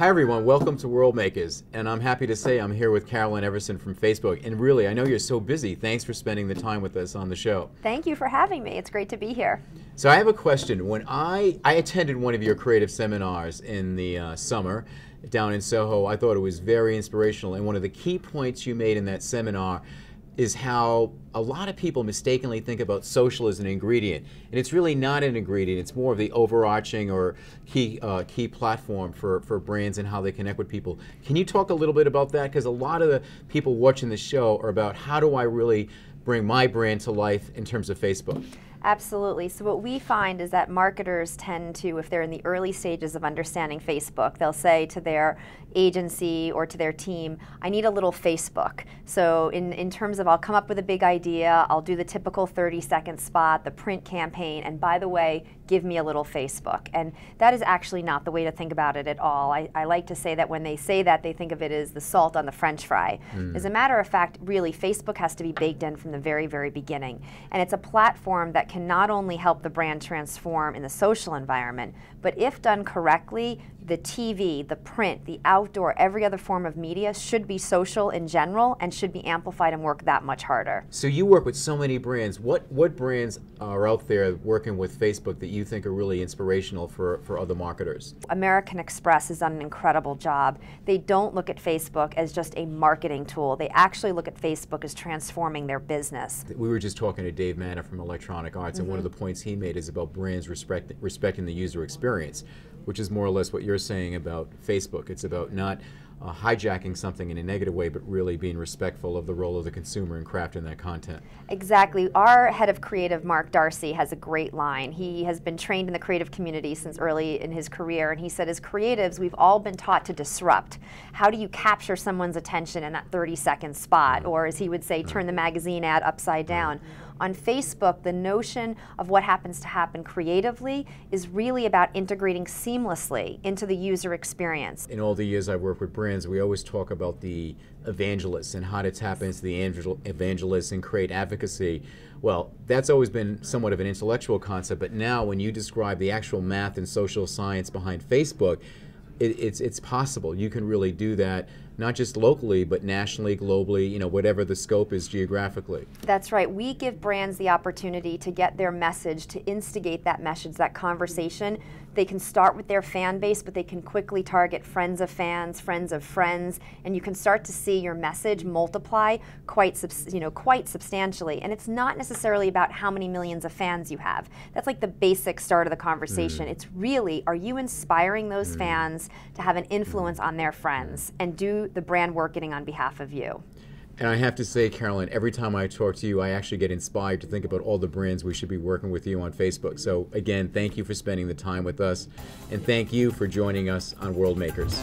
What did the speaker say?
Hi everyone, welcome to World Makers, and I'm happy to say I'm here with Carolyn Everson from Facebook. And really, I know you're so busy. Thanks for spending the time with us on the show. Thank you for having me. It's great to be here. So I have a question. When I I attended one of your creative seminars in the uh, summer down in Soho, I thought it was very inspirational. And one of the key points you made in that seminar is how a lot of people mistakenly think about social as an ingredient, and it's really not an ingredient. It's more of the overarching or key uh, key platform for for brands and how they connect with people. Can you talk a little bit about that? Because a lot of the people watching the show are about how do I really bring my brand to life in terms of Facebook. Absolutely. So what we find is that marketers tend to, if they're in the early stages of understanding Facebook, they'll say to their agency or to their team, I need a little Facebook. So in, in terms of I'll come up with a big idea, I'll do the typical 30 second spot, the print campaign, and by the way, give me a little Facebook. And that is actually not the way to think about it at all. I, I like to say that when they say that, they think of it as the salt on the french fry. Mm. As a matter of fact, really, Facebook has to be baked in from the very, very beginning. And it's a platform that can not only help the brand transform in the social environment, but if done correctly, the TV, the print, the outdoor, every other form of media should be social in general and should be amplified and work that much harder. So you work with so many brands. What what brands are out there working with Facebook that you think are really inspirational for, for other marketers? American Express has done an incredible job. They don't look at Facebook as just a marketing tool. They actually look at Facebook as transforming their business. We were just talking to Dave Manna from Electronic Mm -hmm. and one of mm-hmm. the points he made is about brands respect, respecting the user experience which is more or less what you're saying about Facebook. It's about not uh, hijacking something in a negative way, but really being respectful of the role of the consumer in crafting that content. Exactly. Our head of creative, Mark D'Arcy, has a great line. He has been trained in the creative community since early in his career, and he said, as creatives, we've all been taught to disrupt. How do you capture someone's attention in that 30 second spot? Or, as he would say, turn the magazine ad upside down on Facebook, the notion of what happens to happen creatively is really about integrating seamlessly into the user experience. In all the years I've worked with brands, we always talk about the evangelists and how to tap into the evangelists and create advocacy. Well, that's always been somewhat of an intellectual concept, but now when you describe the actual math and social science behind Facebook, it, it's it's possible. You can really do that not just locally, but nationally, globally, you know, whatever the scope is geographically. That's right. We give brands the opportunity to get their message, to instigate that message, that conversation. They can start with their fan base, but they can quickly target friends of fans, friends of friends, and you can start to see your message multiply quite, you know, quite substantially. And it's not necessarily about how many millions of fans you have. That's like the basic start of the conversation. Mm. It's really, are you inspiring those mm. fans to have an influence mm. on their friends and do the brand working on behalf of you. And I have to say, Carolyn, every time I talk to you, I actually get inspired to think about all the brands we should be working with you on Facebook. So, again, thank you for spending the time with us, and thank you for joining us on World Makers.